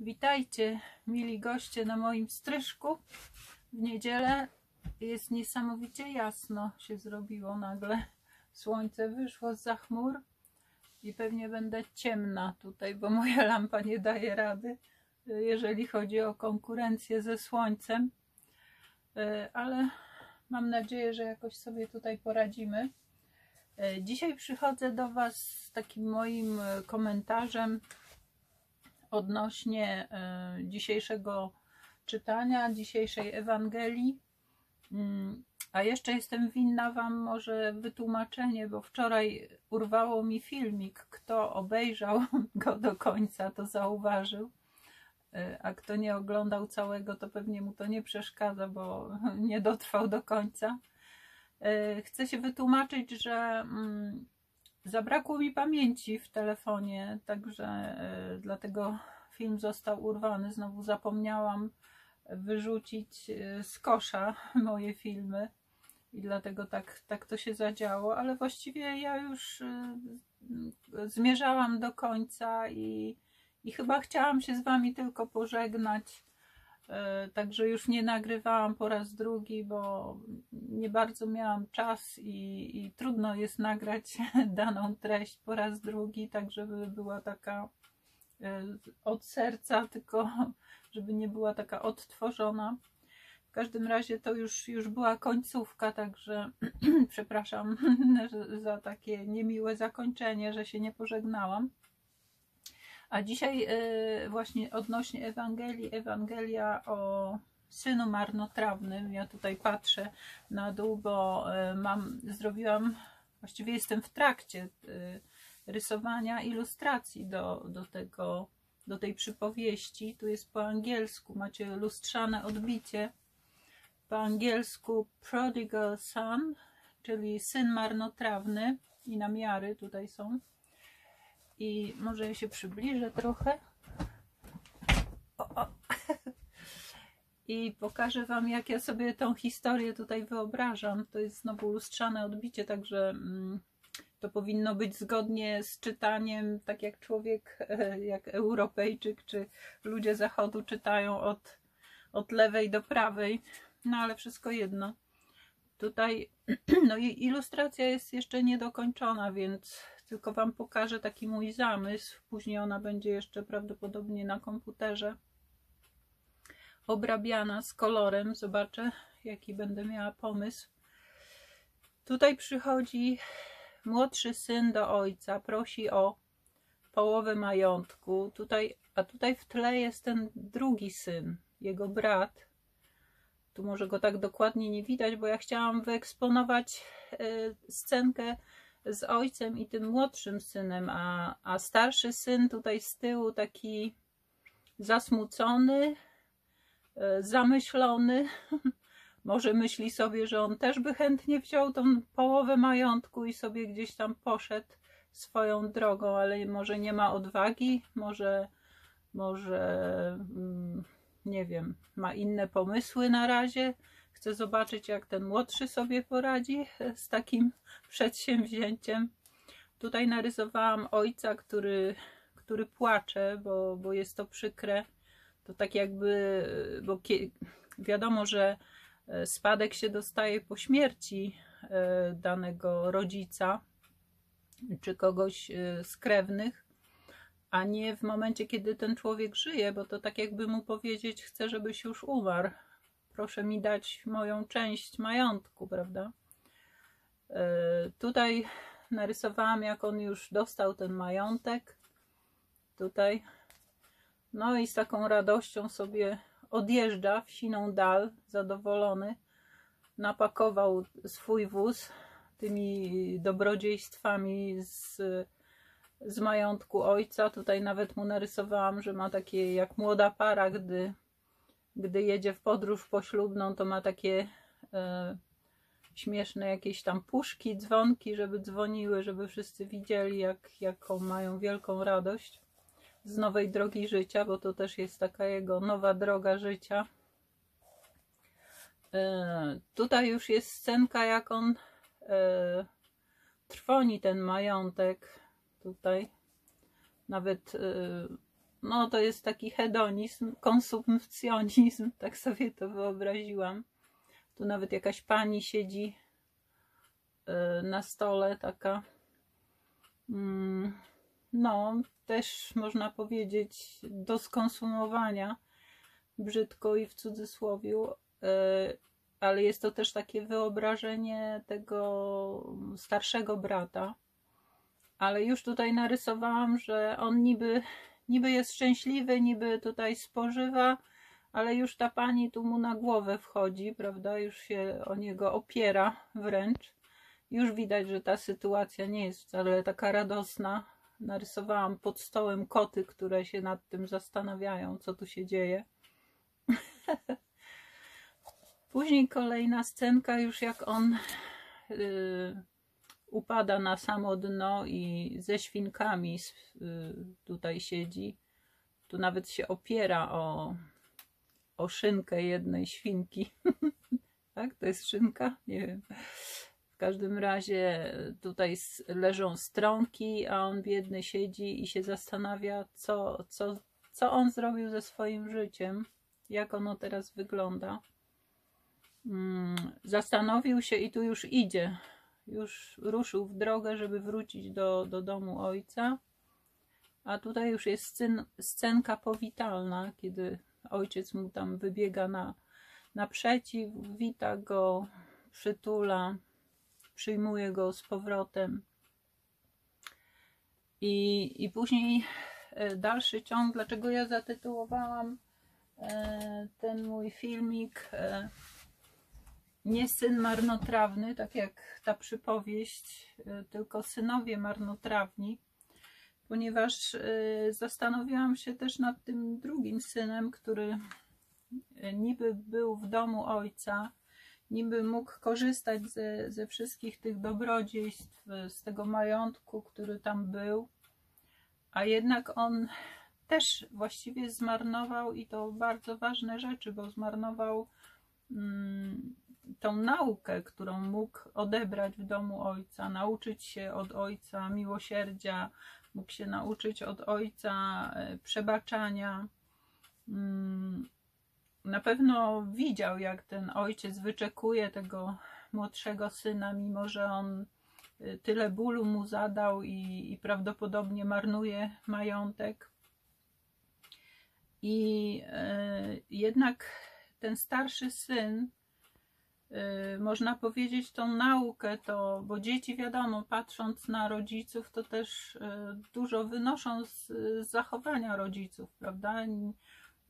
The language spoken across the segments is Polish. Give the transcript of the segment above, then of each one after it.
Witajcie, mili goście na moim stryżku. W niedzielę jest niesamowicie jasno się zrobiło nagle. Słońce wyszło z chmur i pewnie będę ciemna tutaj, bo moja lampa nie daje rady, jeżeli chodzi o konkurencję ze słońcem. E, Ale mam nadzieję, że jakoś sobie tutaj poradzimy. E, Dzisiaj przychodzę do Was z takim moim komentarzem odnośnie e, dzisiejszego czytania, dzisiejszej Ewangelii. Mm, A jeszcze jestem winna Wam może wytłumaczenie, bo wczoraj urwało mi filmik. Kto obejrzał go do końca, to zauważył. E, A kto nie oglądał całego, to pewnie mu to nie przeszkadza, bo nie dotrwał do końca. E, Chcę się wytłumaczyć, że mm, zabrakło mi pamięci w telefonie, także e, dlatego film został urwany. Znowu zapomniałam wyrzucić e, z kosza moje filmy i dlatego tak, tak to się zadziało, ale właściwie ja już e, zmierzałam do końca i, i chyba chciałam się z wami tylko pożegnać. E, Także już nie nagrywałam po raz drugi, bo nie bardzo miałam czas i, i trudno jest nagrać daną treść po raz drugi, tak żeby była taka e, od serca, tylko żeby nie była taka odtworzona. W każdym razie to już, już była końcówka, także przepraszam za takie niemiłe zakończenie, że się nie pożegnałam. A dzisiaj e, właśnie odnośnie Ewangelii, Ewangelia o synu marnotrawnym. Ja tutaj patrzę na dół, bo e, mam, zrobiłam, właściwie jestem w trakcie e, rysowania ilustracji do, do tego, do tej przypowieści. Tu jest po angielsku, macie lustrzane odbicie. Po angielsku prodigal son, czyli syn marnotrawny i namiary tutaj są i może się przybliżę trochę. O, o. I pokażę Wam, jak ja sobie tą historię tutaj wyobrażam. To jest znowu lustrzane odbicie, także mm, to powinno być zgodnie z czytaniem, tak jak człowiek, jak Europejczyk, czy ludzie zachodu czytają od, od lewej do prawej. No ale wszystko jedno. Tutaj no i ilustracja jest jeszcze niedokończona, więc tylko Wam pokażę taki mój zamysł. Później ona będzie jeszcze prawdopodobnie na komputerze obrabiana z kolorem. Zobaczę, jaki będę miała pomysł. Tutaj przychodzi młodszy syn do ojca, prosi o połowę majątku. Tutaj, a tutaj w tle jest ten drugi syn, jego brat. Tu może go tak dokładnie nie widać, bo ja chciałam wyeksponować y, scenkę z ojcem i tym młodszym synem, a, a starszy syn tutaj z tyłu taki zasmucony, e, zamyślony. Może myśli sobie, że on też by chętnie wziął tą połowę majątku i sobie gdzieś tam poszedł swoją drogą, ale może nie ma odwagi, może, może mm, nie wiem, ma inne pomysły na razie Chcę zobaczyć, jak ten młodszy sobie poradzi z takim przedsięwzięciem. Tutaj narysowałam ojca, który, który płacze, bo, bo jest to przykre. To tak jakby, bo wiadomo, że e, spadek się dostaje po śmierci e, danego rodzica czy kogoś e, z krewnych, a nie w momencie, kiedy ten człowiek żyje, bo to tak jakby mu powiedzieć, chcę, żebyś już umarł proszę mi dać moją część majątku, prawda? E, tutaj narysowałam, jak on już dostał ten majątek. Tutaj. No i z taką radością sobie odjeżdża w siną dal, zadowolony. Napakował swój wóz tymi dobrodziejstwami z, z majątku ojca. Tutaj nawet mu narysowałam, że ma takie jak młoda para, gdy gdy jedzie w podróż poślubną, to ma takie e, śmieszne jakieś tam puszki, dzwonki, żeby dzwoniły, żeby wszyscy widzieli, jak, jaką mają wielką radość z nowej drogi życia, bo to też jest taka jego nowa droga życia. E, tutaj już jest scenka, jak on e, trwoni ten majątek. Tutaj nawet e, no to jest taki hedonizm, konsumpcjonizm, tak sobie to wyobraziłam. Tu nawet jakaś pani siedzi y, na stole, taka. Mm, no, też można powiedzieć do skonsumowania, brzydko i w cudzysłowiu, y, ale jest to też takie wyobrażenie tego starszego brata. Ale już tutaj narysowałam, że on niby, niby jest szczęśliwy, niby tutaj spożywa, ale już ta pani tu mu na głowę wchodzi, prawda? Już się o niego opiera wręcz. Już widać, że ta sytuacja nie jest wcale taka radosna. Narysowałam pod stołem koty, które się nad tym zastanawiają, co tu się dzieje. Później kolejna scenka, już jak on yy, upada na samo dno i ze świnkami yy, tutaj siedzi. Tu nawet się opiera o, o szynkę jednej świnki. tak? To jest szynka? Nie wiem. W każdym razie tutaj leżą stronki, a on biedny siedzi i się zastanawia, co, co, co on zrobił ze swoim życiem, jak ono teraz wygląda. Mm, zastanowił się i tu już idzie. Już ruszył w drogę, żeby wrócić do, do domu ojca. A tutaj już jest scen, scenka powitalna, kiedy ojciec mu tam wybiega na, naprzeciw, wita go, przytula, przyjmuje go z powrotem. I, i później e, dalszy ciąg, dlaczego ja zatytułowałam e, ten mój filmik e, nie syn marnotrawny, tak jak ta przypowieść, e, tylko synowie marnotrawni, ponieważ e, zastanowiłam się też nad tym drugim synem, który e, niby był w domu ojca, niby mógł korzystać ze, ze wszystkich tych dobrodziejstw, z tego majątku, który tam był, a jednak on też właściwie zmarnował i to bardzo ważne rzeczy, bo zmarnował mm, tą naukę, którą mógł odebrać w domu ojca, nauczyć się od ojca miłosierdzia, mógł się nauczyć od ojca e, przebaczania. Mm, na pewno widział, jak ten ojciec wyczekuje tego młodszego syna, mimo że on e, tyle bólu mu zadał i, i prawdopodobnie marnuje majątek. I e, jednak ten starszy syn można powiedzieć, tą naukę, to, bo dzieci, wiadomo, patrząc na rodziców, to też y, dużo wynoszą z, z zachowania rodziców, prawda?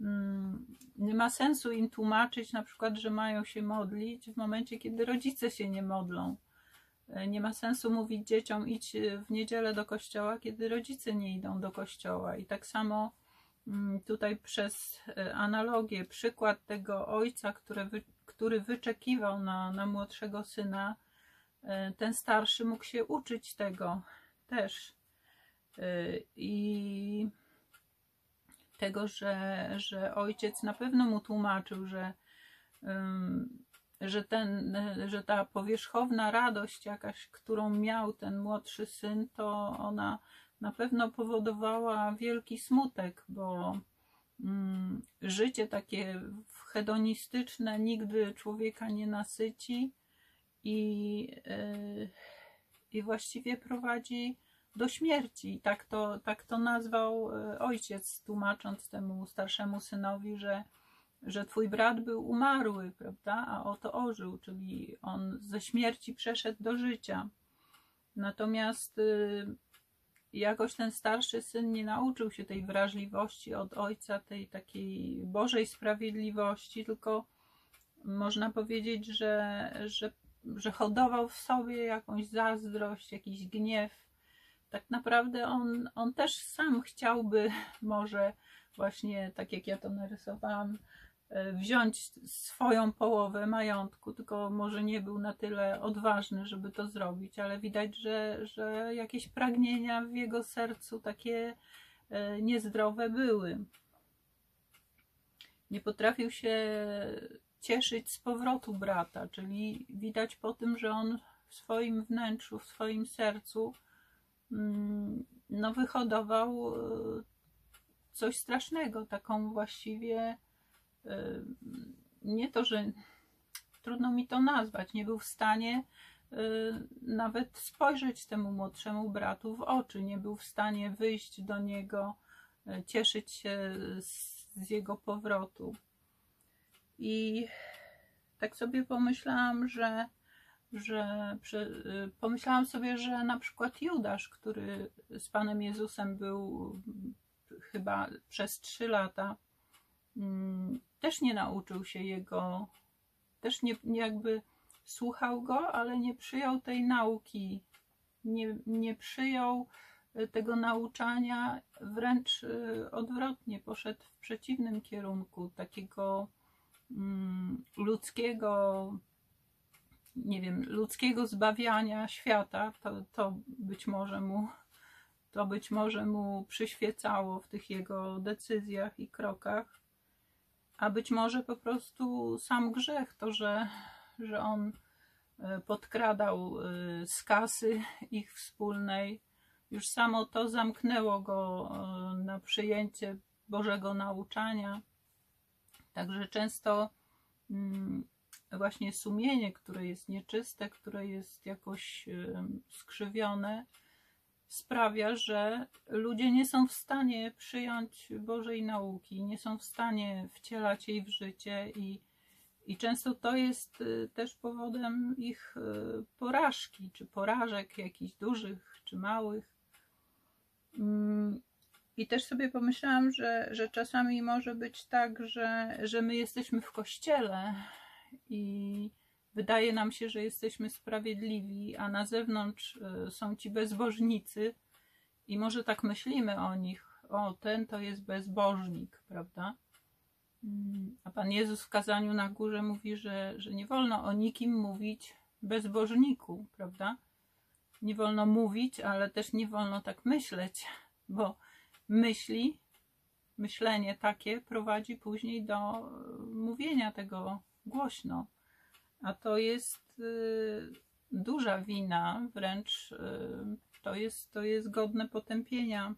Mm, nie ma sensu im tłumaczyć, na przykład, że mają się modlić w momencie, kiedy rodzice się nie modlą. Y, nie ma sensu mówić dzieciom, idź w niedzielę do kościoła, kiedy rodzice nie idą do kościoła. I tak samo mm, tutaj przez analogię, przykład tego ojca, który, który wyczekiwał na, na młodszego syna, e, ten starszy mógł się uczyć tego też. E, I tego, że, że ojciec na pewno mu tłumaczył, że, że, ten, że ta powierzchowna radość jakaś, którą miał ten młodszy syn, to ona na pewno powodowała wielki smutek, bo życie takie hedonistyczne nigdy człowieka nie nasyci i, e, i właściwie prowadzi do śmierci. Tak to, tak to nazwał e, ojciec, tłumacząc temu starszemu synowi, że, że twój brat był umarły, prawda, a oto ożył, czyli on ze śmierci przeszedł do życia. Natomiast y, jakoś ten starszy syn nie nauczył się tej wrażliwości od ojca, tej takiej Bożej sprawiedliwości, tylko można powiedzieć, że, że, że hodował w sobie jakąś zazdrość, jakiś gniew. Tak naprawdę on, on też sam chciałby może właśnie, tak jak ja to narysowałam, wziąć swoją połowę majątku, tylko może nie był na tyle odważny, żeby to zrobić, ale widać, że, że jakieś pragnienia w jego sercu takie e, niezdrowe były. Nie potrafił się cieszyć z powrotu brata, czyli widać po tym, że on w swoim wnętrzu, w swoim sercu mm, no, wyhodował e, coś strasznego, taką właściwie nie to, że trudno mi to nazwać, nie był w stanie y, nawet spojrzeć temu młodszemu bratu w oczy, nie był w stanie wyjść do niego, y, cieszyć się z, jego powrotu. I tak sobie pomyślałam, że, że pomyślałam sobie, że na przykład Judasz, który z Panem Jezusem był chyba przez trzy lata, mm, też nie nauczył się jego, też nie, jakby słuchał go, ale nie przyjął tej nauki, nie, nie przyjął e, tego nauczania, wręcz e, odwrotnie, poszedł w przeciwnym kierunku, takiego mm, ludzkiego, nie wiem, ludzkiego zbawiania świata, to, to być może mu to być może mu przyświecało w tych jego decyzjach i krokach, a być może po prostu sam grzech, to, że, że on e, podkradał e, z kasy ich wspólnej, już samo to zamknęło go e, na przyjęcie Bożego nauczania. Także często mm, właśnie sumienie, które jest nieczyste, które jest jakoś skrzywione, sprawia, że ludzie nie są w stanie przyjąć Bożej nauki, nie są w stanie wcielać jej w życie i, i często to jest y, też powodem ich y, porażki, czy porażek jakichś dużych, czy małych. Mm, I też sobie pomyślałam, że, że czasami może być tak, że, że my jesteśmy w kościele i wydaje nam się, że jesteśmy sprawiedliwi, a na zewnątrz e, są ci bezbożnicy i może tak myślimy o nich, o ten to jest bezbożnik, prawda? Mm, a Pan Jezus w kazaniu na górze mówi, że, że nie wolno o nikim mówić bezbożniku, prawda? Nie wolno mówić, ale też nie wolno tak myśleć, bo myśli, myślenie takie prowadzi później do e, mówienia tego głośno. A to jest y, duża wina, wręcz y, to jest, to jest godne potępienia.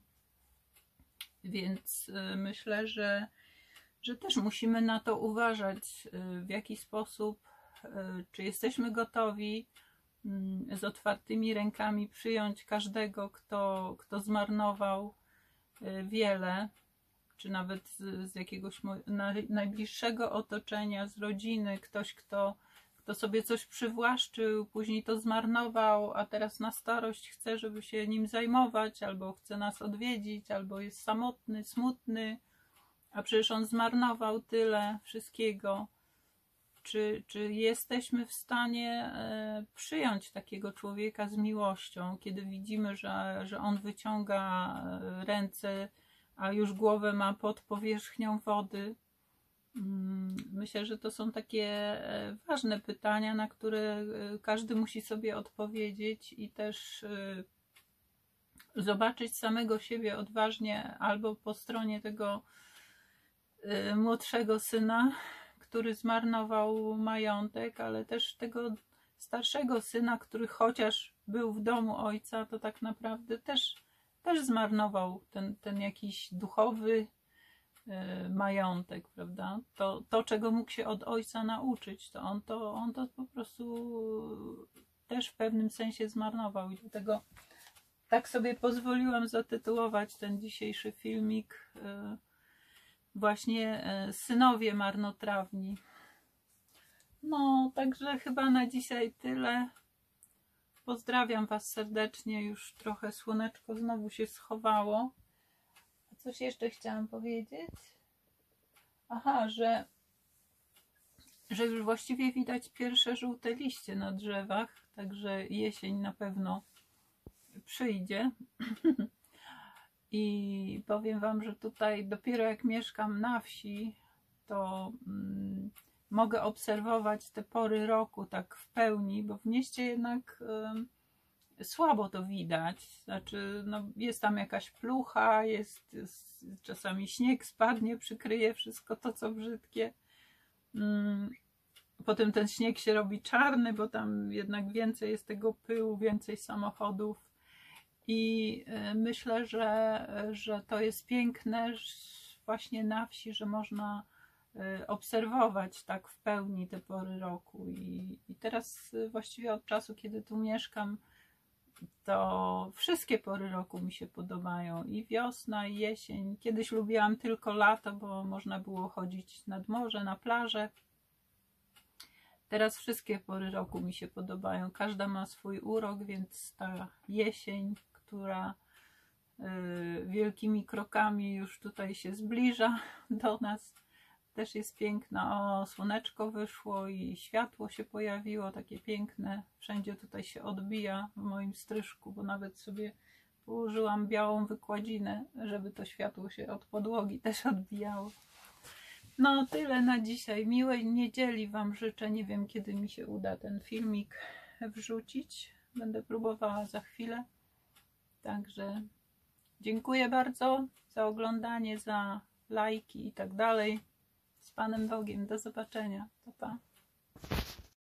Więc y, myślę, że, że też musimy na to uważać, w jaki sposób, czy jesteśmy gotowi mm, z otwartymi rękami przyjąć każdego, kto, kto zmarnował wiele, czy nawet z, z jakiegoś najbliższego otoczenia, z rodziny, ktoś, kto kto sobie coś przywłaszczył, później to zmarnował, a teraz na starość chce, żeby się nim zajmować, albo chce nas odwiedzić, albo jest samotny, smutny, a przecież on zmarnował tyle wszystkiego. Czy, czy jesteśmy w stanie e, przyjąć takiego człowieka z miłością, kiedy widzimy, że, że on wyciąga e, ręce, a już głowę ma pod powierzchnią wody? Mm, myślę, że to są takie e, ważne pytania, na które e, każdy musi sobie odpowiedzieć i też e, zobaczyć samego siebie odważnie albo po stronie tego młodszego syna, który zmarnował majątek, ale też tego starszego syna, który chociaż był w domu ojca, to tak naprawdę też, też zmarnował ten, ten jakiś duchowy majątek, prawda? To, to, czego mógł się od ojca nauczyć, to on to, on to po prostu też w pewnym sensie zmarnował i dlatego tak sobie pozwoliłam zatytułować ten dzisiejszy filmik e, właśnie e, Synowie Marnotrawni. No, także chyba na dzisiaj tyle. Pozdrawiam Was serdecznie. Już trochę słoneczko znowu się schowało. Coś jeszcze chciałam powiedzieć. Aha, że, że już właściwie widać pierwsze żółte liście na drzewach, także jesień na pewno przyjdzie. I powiem Wam, że tutaj dopiero jak mieszkam na wsi, to mm, mogę obserwować te pory roku tak w pełni, bo w mieście jednak słabo to widać. Znaczy, no, jest tam jakaś plucha, jest, jest czasami śnieg spadnie, przykryje wszystko to, co brzydkie. Mm, potem ten śnieg się robi czarny, bo tam jednak więcej jest tego pyłu, więcej samochodów. I y, myślę, że, że to jest piękne właśnie na wsi, że można y, obserwować tak w pełni te pory roku. I, i teraz y, właściwie od czasu, kiedy tu mieszkam, to wszystkie pory roku mi się podobają. I wiosna, i jesień. Kiedyś lubiłam tylko lato, bo można było chodzić nad morze, na plażę. Teraz wszystkie pory roku mi się podobają. Każda ma swój urok, więc ta jesień, która y, wielkimi krokami już tutaj się zbliża do nas, też jest piękna. O, słoneczko wyszło i światło się pojawiło, takie piękne. Wszędzie tutaj się odbija w moim stryżku, bo nawet sobie położyłam białą wykładzinę, żeby to światło się od podłogi też odbijało. No, tyle na dzisiaj. Miłej niedzieli Wam życzę. Nie wiem, kiedy mi się uda ten filmik wrzucić. Będę próbowała za chwilę. Także dziękuję bardzo za oglądanie, za lajki i tak dalej. Z Panem Bogiem. Do zobaczenia. Pa, pa.